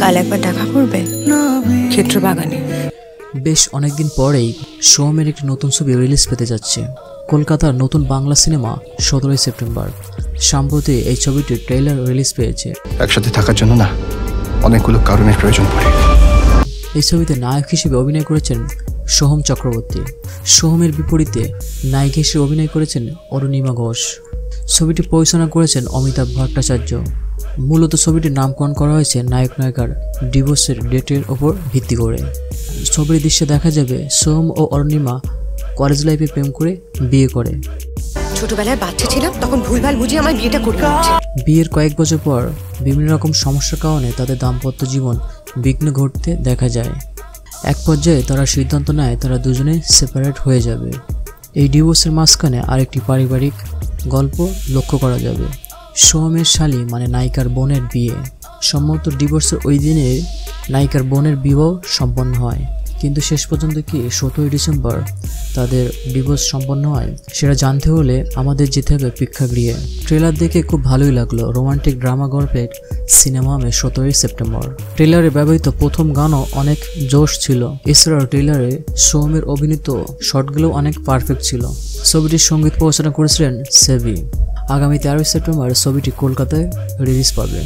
কাল একবার দেখা করবে? ক্ষেত্র বাগানে। বেশ অনেকদিন পরেই সোহমের একটি নতুন ছবি রিলিজ পেতে যাচ্ছে। কলকাতার নতুন বাংলা সিনেমা সতেরোই সেপ্টেম্বর। সম্প্রতি এই ছবিটির ট্রেলার রিলিজ পেয়েছে। একসাথে থাকার জন্য না অনেকগুলো কারণের প্রয়োজন পড়ে। এই ছবিতে নায়ক হিসেবে অভিনয় করেছেন সোহম চক্রবর্তী। সোহমের বিপরীতে নায়ক হিসেবে অভিনয় করেছেন অরুণিমা ঘোষ। ছবিটি পরিচালনা করেছেন অমিতাভ ভট্টাচার্য। মূলত ছবিটির নামকরণ করা হয়েছে নায়ক নায়িকার ডিভোর্সের ডেটের ওপর ভিত্তি করে। ছবির দৃশ্যে দেখা যাবে সোম ও অরুণিমা কলেজ লাইফে প্রেম করে বিয়ে করে। ছোটবেলায় বাচ্চা ছিলাম তখন ভুলভাল বুঝিয়ে আমার বিয়েটা করে বিয়ের কয়েক বছর পর বিভিন্ন রকম সমস্যার কারণে তাদের দাম্পত্য জীবন বিঘ্ন ঘটতে দেখা যায়। এক পর্যায়ে তারা সিদ্ধান্ত নেয় তারা দুজনে সেপারেট হয়ে যাবে। এই ডিভোর্সের মাঝখানে আরেকটি পারিবারিক গল্প লক্ষ্য করা যাবে। সোহমের শালী মানে নায়িকার বোনের বিয়ে। সম্ভবত ডিভোর্সের ওই দিনে নায়িকার বোনের বিবাহ সম্পন্ন হয়। কিন্তু শেষ পর্যন্ত কি সতেরোই ডিসেম্বর তাদের ডিভোর্স সম্পন্ন হয়? সেটা জানতে হলে আমাদের যেতে হবে প্রেক্ষাগৃহে। ট্রেলার দেখে খুব ভালোই লাগল রোমান্টিক ড্রামা গল্পের সিনেমা হবে সতেরোই সেপ্টেম্বর। ট্রেলারে ব্যবহৃত প্রথম গানও অনেক জোশ ছিল। এছাড়াও ট্রেলারে সৌমের অভিনীত শটগুলো অনেক পারফেক্ট ছিল। ছবিটির সংগীত পরিচালনা করেছিলেন সেভি। আগামী তেরোই সেপ্টেম্বর ছবিটি কলকাতায় রিলিজ পাবে।